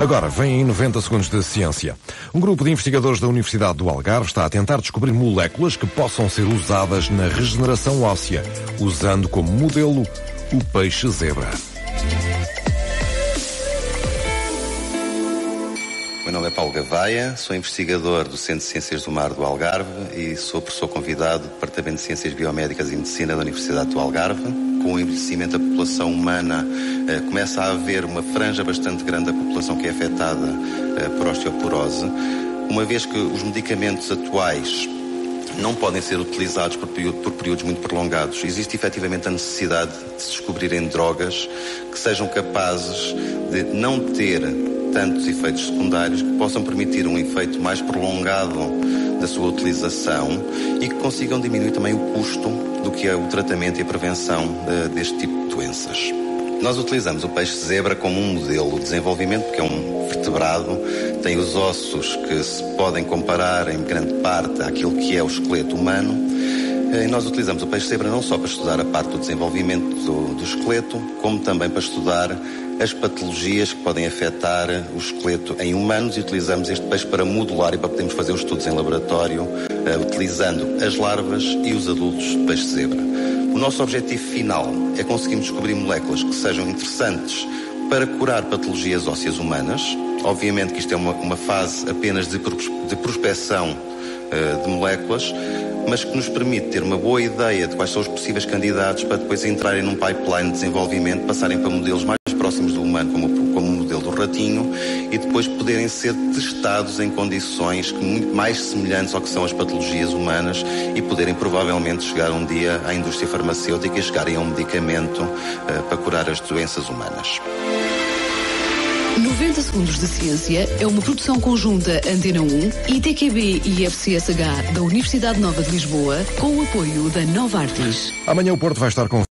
Agora, vem em 90 segundos de ciência. Um grupo de investigadores da Universidade do Algarve está a tentar descobrir moléculas que possam ser usadas na regeneração óssea, usando como modelo o peixe zebra. meu nome é Paulo Gavaia, sou investigador do Centro de Ciências do Mar do Algarve e sou professor convidado do Departamento de Ciências Biomédicas e Medicina da Universidade do Algarve. Com o envelhecimento da população humana, eh, começa a haver uma franja bastante grande da população que é afetada eh, por osteoporose, uma vez que os medicamentos atuais não podem ser utilizados por, por, períodos muito prolongados. Existe efetivamente a necessidade de se descobrirem drogas que sejam capazes de não ter tantos efeitos secundários que possam permitir um efeito mais prolongado da sua utilização e que consigam diminuir também o custo do que é o tratamento e a prevenção uh, deste tipo de doenças. Nós utilizamos o peixe zebra como um modelo de desenvolvimento, porque é um vertebrado, tem os ossos que se podem comparar em grande parte àquilo que é o esqueleto humano. Eh, e nós utilizamos o peixe zebra não só para estudar a parte do desenvolvimento do, do esqueleto, como também para estudar as patologias que podem afetar o esqueleto em humanos e utilizamos este peixe para modular e para podermos fazer os estudos em laboratório, utilizando as larvas e os adultos de peixe-zebra. O nosso objetivo final é conseguirmos descobrir moléculas que sejam interessantes para curar patologias ósseas humanas. Obviamente que isto é uma, uma fase apenas de, de prospecção uh, de moléculas, mas que nos permite ter uma boa ideia de quais são os possíveis candidatos para depois entrarem num pipeline de desenvolvimento, passarem para modelos mais próximos do humano, como, como o modelo do ratinho, e depois poderem ser testados em condições muito mais semelhantes ao que são as patologias humanas e poderem provavelmente chegar um dia à indústria farmacêutica e chegarem a um medicamento uh, para curar as doenças humanas. 90 Segundos de Ciência é uma produção conjunta Antena 1, ITQB e FCSH da Universidade Nova de Lisboa, com o apoio da Nova Artis. Amanhã o Porto vai estar com